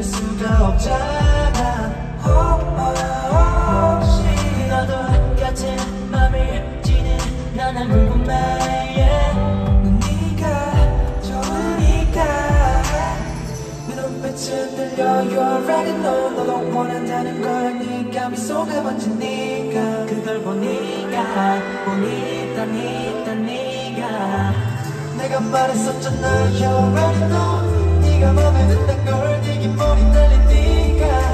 뗄 수가 없잖아 들려 You already know 너도 원한다는 걸 네가 미소가 번진 네가. 그걸 보니까 보니까 니까 니가. 내가 말했었잖아 You already know. 네가 맘에 든단 걸 네게 머리 날린 네가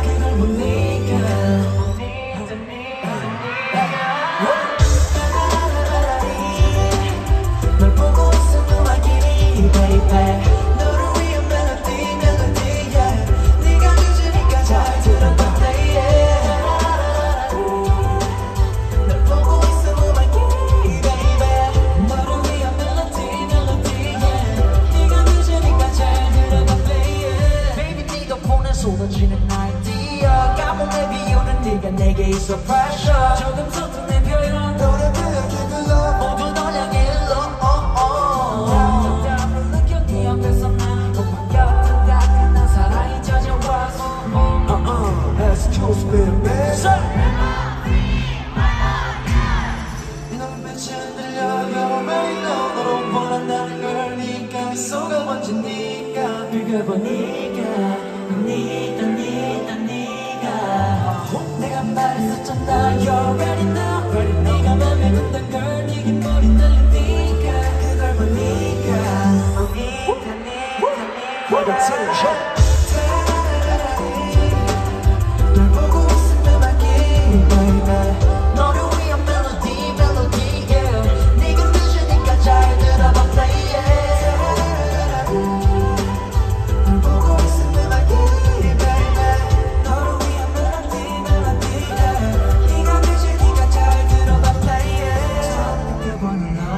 쏟아지는 아이디어 감옥에 비우는 네가 내게 있어 pressure. 조금 서툰 내 표현 노래 부르게 불러. 모두 널 향해 일러. oh, oh. 답답함을 느껴 네 옆에서 난 오빠 곁에 따끈한 사랑이 이 눈빛은 들려 You already know 너로 원한다는 걸 네가 보니까 니가 니가 니가 내가 말했었잖아 You already know 네가 맘에 든단 걸 네게 머리 네가 그걸 보니까 보니까 니가 니가 널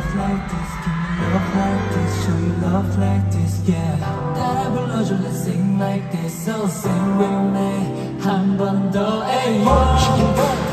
love like this, give me love like this, show you love like this, yeah. 따라 불러줘, let's sing like this, so sing with me 한 번 더, ayy.